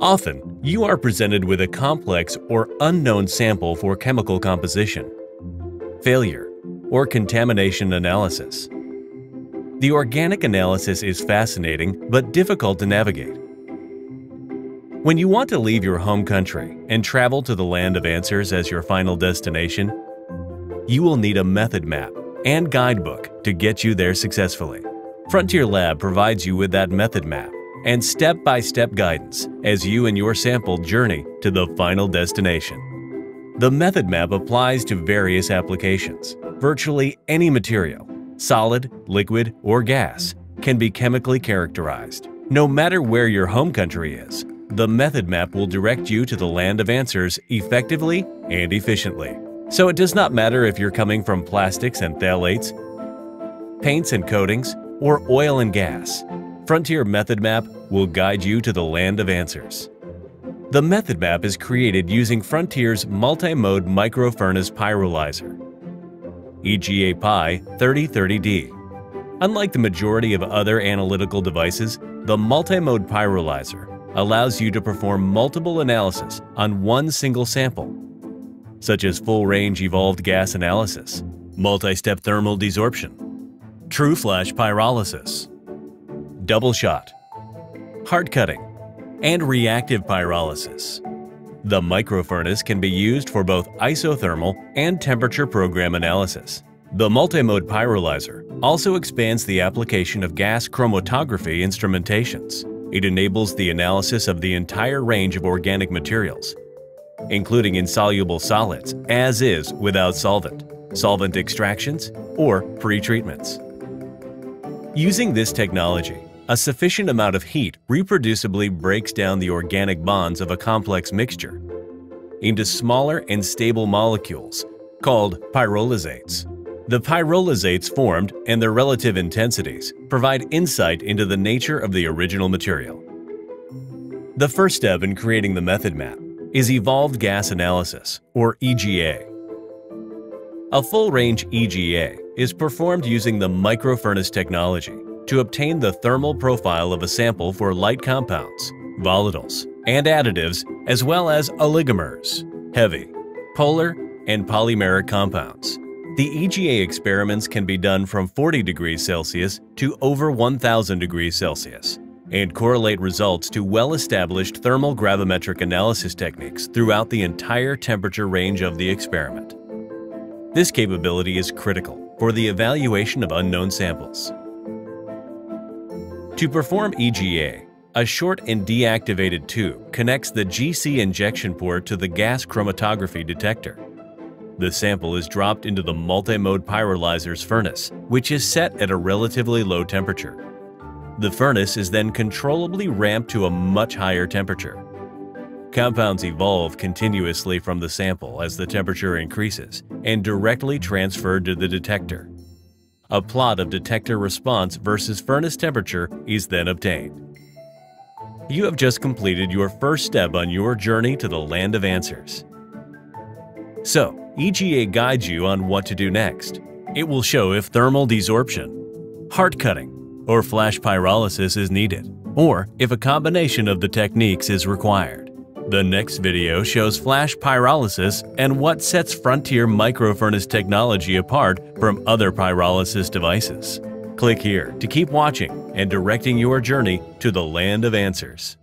Often, you are presented with a complex or unknown sample for chemical composition, failure, or contamination analysis. The organic analysis is fascinating but difficult to navigate. When you want to leave your home country and travel to the land of answers as your final destination, you will need a method map and guidebook to get you there successfully. Frontier Lab provides you with that method map and step-by-step guidance as you and your sample journey to the final destination. The method map applies to various applications. Virtually any material, solid, liquid, or gas, can be chemically characterized. No matter where your home country is, the method map will direct you to the land of answers effectively and efficiently. So it does not matter if you're coming from plastics and phthalates, paints and coatings, or oil and gas. Frontier Method Map will guide you to the land of answers. The Method Map is created using Frontier's multi-mode microfurnace pyrolyzer, EGA Pi 3030D. Unlike the majority of other analytical devices, the multi-mode pyrolyzer allows you to perform multiple analysis on one single sample, such as full-range evolved gas analysis, multi-step thermal desorption, true flash pyrolysis, double shot, heart cutting, and reactive pyrolysis. The microfurnace can be used for both isothermal and temperature program analysis. The multimode pyrolyzer also expands the application of gas chromatography instrumentations. It enables the analysis of the entire range of organic materials, including insoluble solids, as is without solvent, solvent extractions, or pretreatments. Using this technology, a sufficient amount of heat reproducibly breaks down the organic bonds of a complex mixture into smaller and stable molecules called pyrolysates. The pyrolysates formed and their relative intensities provide insight into the nature of the original material. The first step in creating the method map is Evolved Gas Analysis, or EGA. A full-range EGA is performed using the microfurnace technology to obtain the thermal profile of a sample for light compounds, volatiles, and additives, as well as oligomers, heavy, polar, and polymeric compounds. The EGA experiments can be done from 40 degrees Celsius to over 1000 degrees Celsius and correlate results to well-established thermal gravimetric analysis techniques throughout the entire temperature range of the experiment. This capability is critical for the evaluation of unknown samples. To perform EGA, a short and deactivated tube connects the GC injection port to the gas chromatography detector. The sample is dropped into the multi-mode pyrolyzer's furnace, which is set at a relatively low temperature. The furnace is then controllably ramped to a much higher temperature. Compounds evolve continuously from the sample as the temperature increases and directly transferred to the detector. A plot of detector response versus furnace temperature is then obtained. You have just completed your first step on your journey to the land of answers. So, EGA guides you on what to do next. It will show if thermal desorption, heart cutting, or flash pyrolysis is needed, or if a combination of the techniques is required. The next video shows flash pyrolysis and what sets Frontier microfurnace technology apart from other pyrolysis devices. Click here to keep watching and directing your journey to the land of answers.